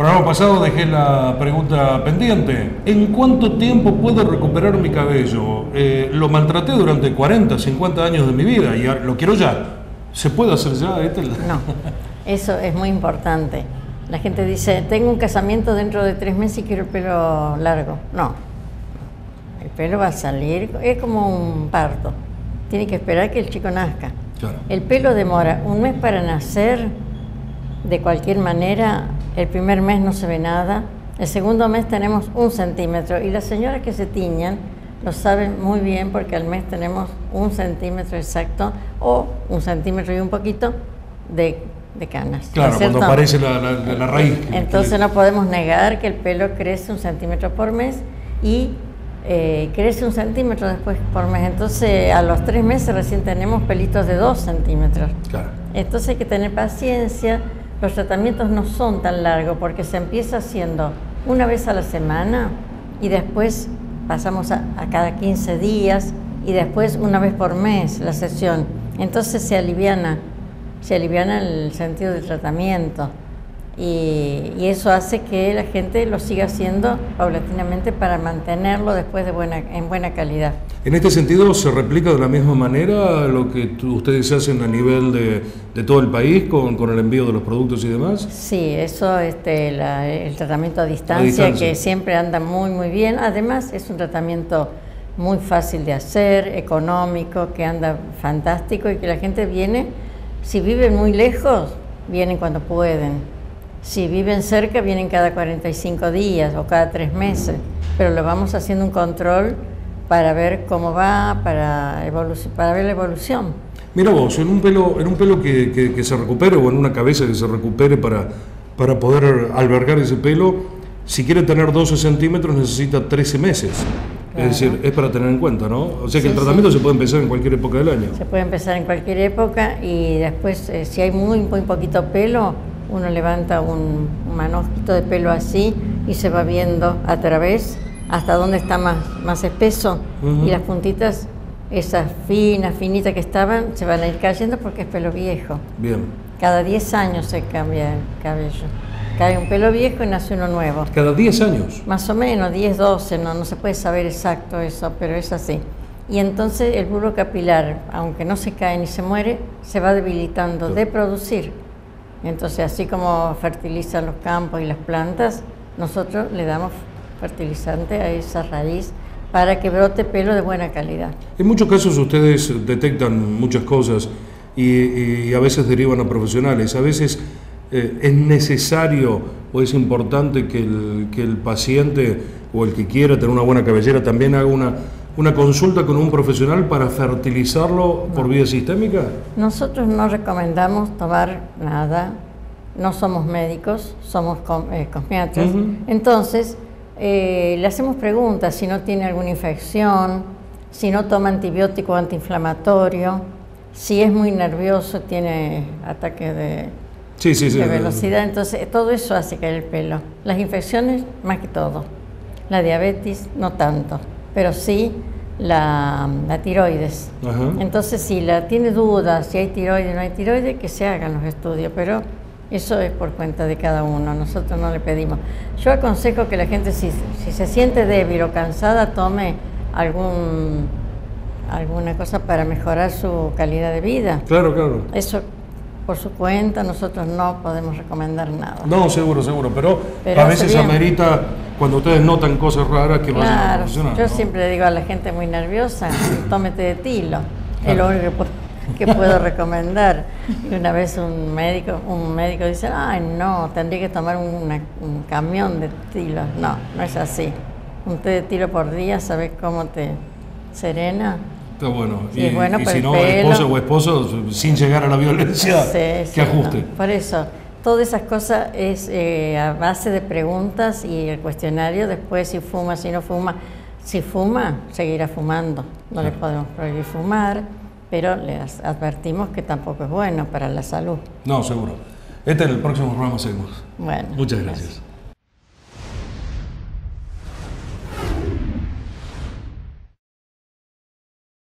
programa pasado dejé la pregunta pendiente. ¿En cuánto tiempo puedo recuperar mi cabello? Eh, lo maltraté durante 40, 50 años de mi vida y lo quiero ya. ¿Se puede hacer ya, Ethel? No, eso es muy importante. La gente dice, tengo un casamiento dentro de tres meses y quiero el pelo largo. No, el pelo va a salir, es como un parto. Tiene que esperar que el chico nazca. El pelo demora un mes para nacer, de cualquier manera, el primer mes no se ve nada, el segundo mes tenemos un centímetro y las señoras que se tiñan lo saben muy bien porque al mes tenemos un centímetro exacto o un centímetro y un poquito de, canas. Claro, cuando aparece la, raíz. Entonces no podemos negar que el pelo crece un centímetro por mes y eh, crece un centímetro después por mes. Entonces a los tres meses recién tenemos pelitos de dos centímetros. Claro. Entonces hay que tener paciencia. Los tratamientos no son tan largos porque se empieza haciendo una vez a la semana y después pasamos a, cada 15 días y después una vez por mes la sesión. Entonces se aliviana, se aliviana el sentido del tratamiento y, eso hace que la gente lo siga haciendo paulatinamente para mantenerlo después de buena, en buena calidad. En este sentido, ¿se replica de la misma manera lo que ustedes hacen a nivel de, todo el país con, el envío de los productos y demás? Sí, eso, este, el tratamiento a distancia, que siempre anda muy, muy bien. Además, es un tratamiento muy fácil de hacer, económico, que anda fantástico y que la gente viene, si viven muy lejos, vienen cuando pueden. Si viven cerca, vienen cada 45 días o cada tres meses, pero lo vamos haciendo un control para ver cómo va, para, para ver la evolución. Mira vos, en un pelo, en un pelo que, se recupere o en una cabeza que se recupere para, para poder albergar ese pelo, si quiere tener 12 centímetros necesita 13 meses. Es decir, es para tener en cuenta, ¿no? O sea que el tratamiento se puede empezar en cualquier época del año. Se puede empezar en cualquier época y después, eh, si hay muy, muy poquito pelo, uno levanta un, un de pelo así y se va viendo a través hasta dónde está más, más espeso y las puntitas, esas finas, finitas que estaban, se van a ir cayendo porque es pelo viejo. Bien. Cada 10 años se cambia el cabello. Cae un pelo viejo y nace uno nuevo. ¿Cada 10 años? Más o menos, 10, 12, no, no se puede saber exacto eso, pero es así. Y entonces el bulbo capilar, aunque no se cae ni se muere, se va debilitando de producir. Entonces, así como fertilizan los campos y las plantas, nosotros le damos fertilizante a esa raíz para que brote pelo de buena calidad. En muchos casos ustedes detectan muchas cosas y, a veces derivan a profesionales. A veces eh, es necesario o es importante que el, que el, paciente o el que quiera tener una buena cabellera también haga una, una consulta con un profesional para fertilizarlo por vía sistémica. Nosotros no recomendamos tomar nada, no somos médicos, somos eh, cosmiatras. Entonces, eh, le hacemos preguntas si no tiene alguna infección, si no toma antibiótico antiinflamatorio, si es muy nervioso, tiene ataque de, velocidad. Entonces, todo eso hace caer el pelo. Las infecciones, más que todo. La diabetes, no tanto, pero sí la, tiroides. Entonces, si la tiene dudas, si hay tiroides o no hay tiroides, que se hagan los estudios, pero eso es por cuenta de cada uno, nosotros no le pedimos. Yo aconsejo que la gente, si, se siente débil o cansada, tome algún, alguna cosa para mejorar su calidad de vida. Claro, claro. Eso por su cuenta, nosotros no podemos recomendar nada. No, seguro, seguro, pero, a veces amerita, cuando ustedes notan cosas raras, que claro, lo Yo siempre digo a la gente muy nerviosa, tómete de tilo. Es lo único que puedo recomendar. Y una vez un médico, un médico dice, ay no, tendría que tomar un camión de tilo. No, no es así. Un té de tilo por día, ¿sabes cómo te serena? Está bueno. y, si no, esposo o esposo, sin llegar a la violencia, que ajuste. por eso, todas esas cosas es eh, a base de preguntas y el cuestionario, después si fuma, si no fuma. Si fuma, seguirá fumando. No le podemos prohibir fumar pero les advertimos que tampoco es bueno para la salud. No, seguro. Este en el próximo programa seguimos. Bueno. Muchas gracias.